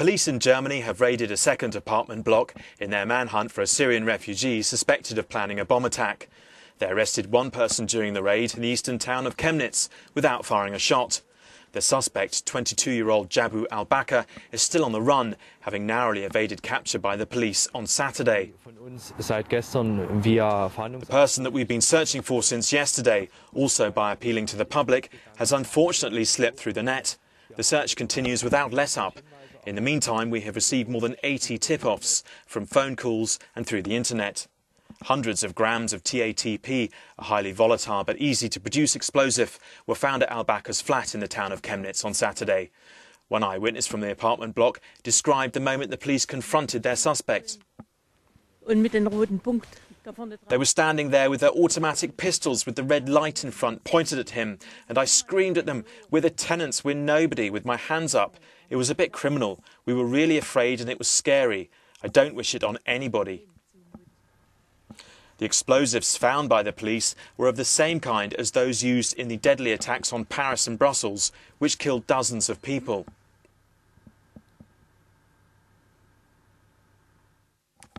Police in Germany have raided a second apartment block in their manhunt for a Syrian refugee suspected of planning a bomb attack. They arrested one person during the raid in the eastern town of Chemnitz without firing a shot. The suspect, 22-year-old Jaber al-Bakr, is still on the run, having narrowly evaded capture by the police on Saturday. The person that we've been searching for since yesterday, also by appealing to the public, has unfortunately slipped through the net. The search continues without let-up. In the meantime, we have received more than 80 tip-offs from phone calls and through the internet. Hundreds of grams of TATP, a highly volatile but easy to produce explosive, were found at al-Bakr's flat in the town of Chemnitz on Saturday. One eyewitness from the apartment block described the moment the police confronted their suspect. They were standing there with their automatic pistols with the red light in front pointed at him, and I screamed at them, We're the tenants, we're nobody, with my hands up. It was a bit criminal. We were really afraid and it was scary. I don't wish it on anybody. The explosives found by the police were of the same kind as those used in the deadly attacks on Paris and Brussels, which killed dozens of people.